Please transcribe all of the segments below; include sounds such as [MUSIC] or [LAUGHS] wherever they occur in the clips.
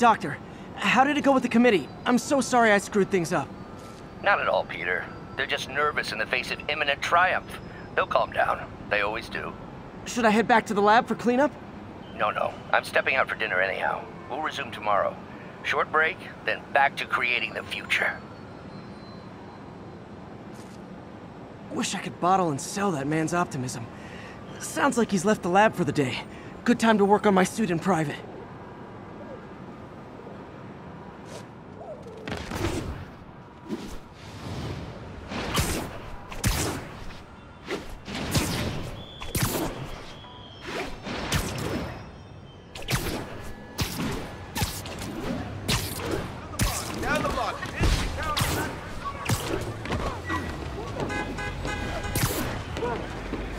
Doctor, how did it go with the committee? I'm so sorry I screwed things up. Not at all, Peter. They're just nervous in the face of imminent triumph. They'll calm down. They always do. Should I head back to the lab for cleanup? No, no. I'm stepping out for dinner anyhow. We'll resume tomorrow. Short break, then back to creating the future. Wish I could bottle and sell that man's optimism. Sounds like he's left the lab for the day. Good time to work on my suit in private. All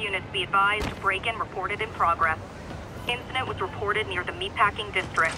units be advised, break-in reported in progress. Incident was reported near the meatpacking district.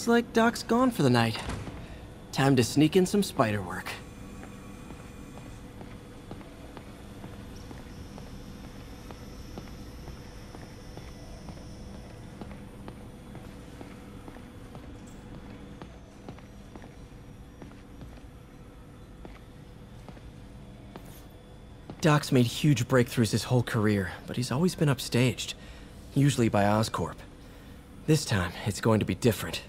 Looks like Doc's gone for the night. Time to sneak in some spider work. Doc's made huge breakthroughs his whole career, but he's always been upstaged, usually by Oscorp. This time, it's going to be different.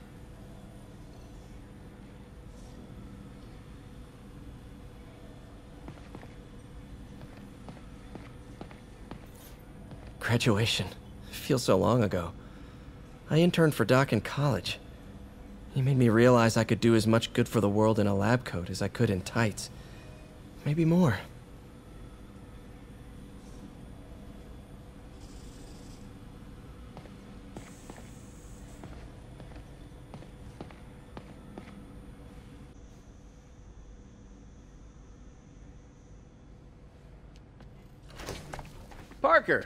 Graduation. Feels so long ago. I interned for Doc in college. He made me realize I could do as much good for the world in a lab coat as I could in tights. Maybe more. Parker!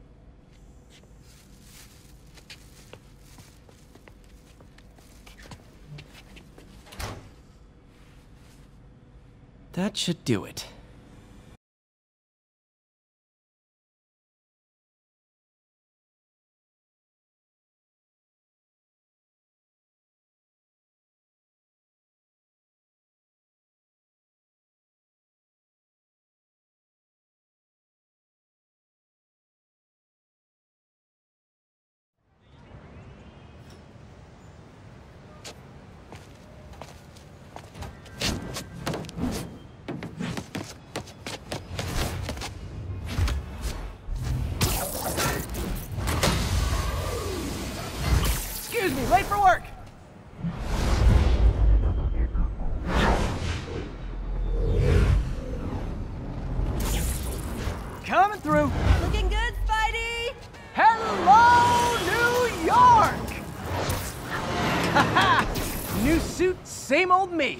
That should do it. Through. Looking good, Spidey! Hello, New York! Haha! [LAUGHS] New suit, same old me.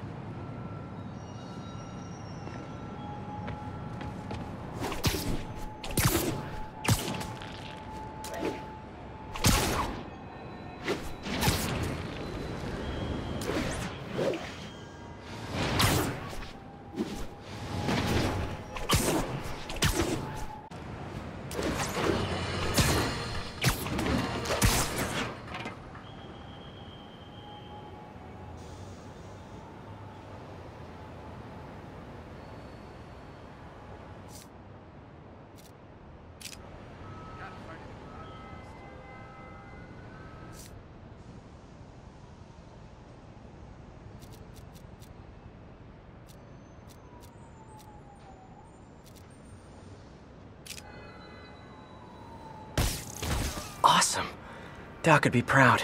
Awesome. Doc would be proud.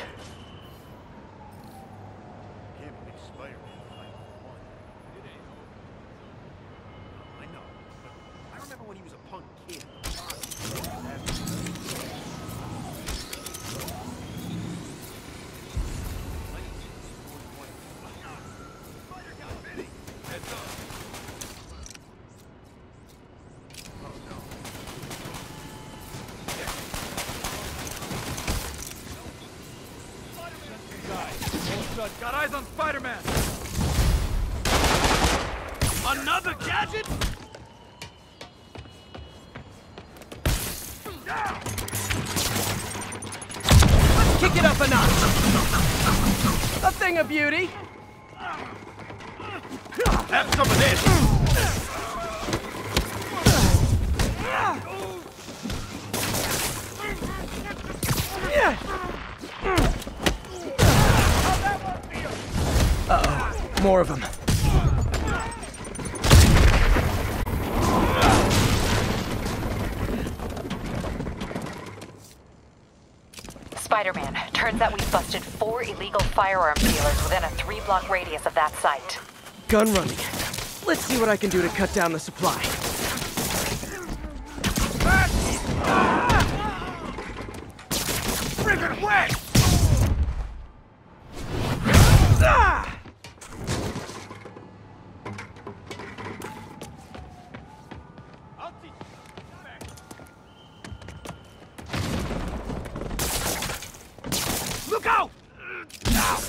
Got eyes on Spider-Man! Another gadget? Let's kick it up a notch. A thing of beauty. Have some of this! More of them. Spider-Man, turns out we've busted four illegal firearm dealers within a three-block radius of that site. Gun running. Let's see what I can do to cut down the supply. Friggin' wet! Back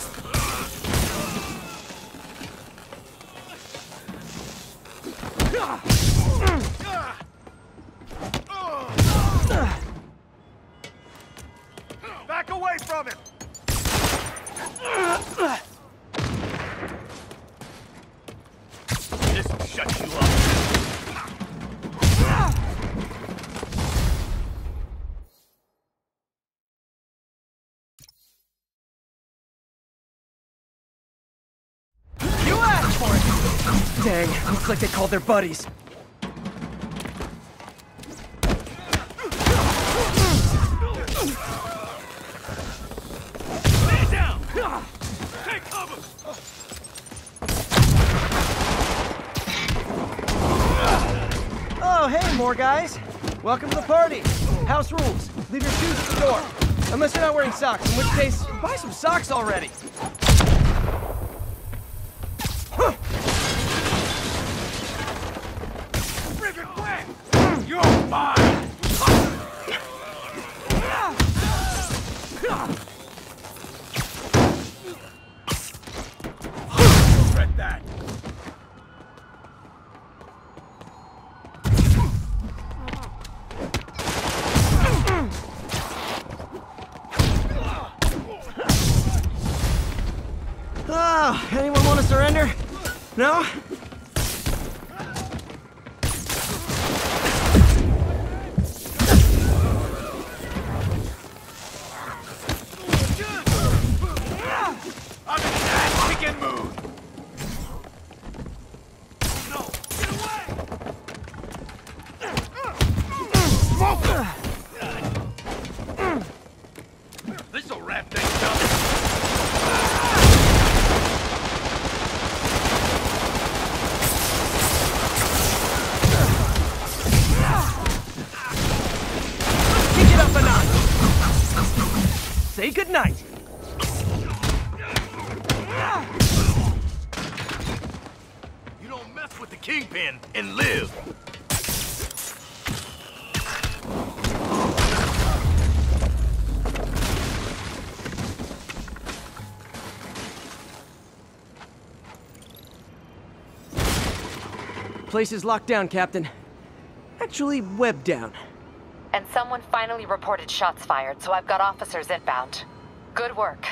Dang, looks like they called their buddies. Down! Take cover! Oh, hey, more guys. Welcome to the party. House rules. Leave your shoes at the door. Unless you're not wearing socks, in which case, buy some socks already. No? I'm in an ass-kicking mood. No, get away! Smoke 'em! This'll wrap things up. Kick it up a notch. Say goodnight. You don't mess with the Kingpin and live. Place is locked down, Captain. Actually, webbed down. And someone finally reported shots fired, so I've got officers inbound. Good work.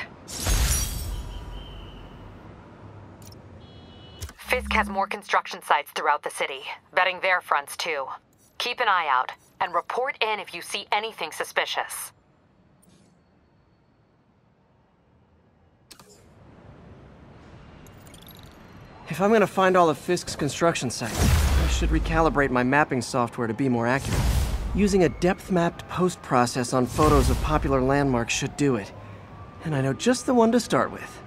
Fisk has more construction sites throughout the city, vetting their fronts too. Keep an eye out, and report in if you see anything suspicious. If I'm gonna find all of Fisk's construction sites, I should recalibrate my mapping software to be more accurate. Using a depth-mapped post-process on photos of popular landmarks should do it. And I know just the one to start with.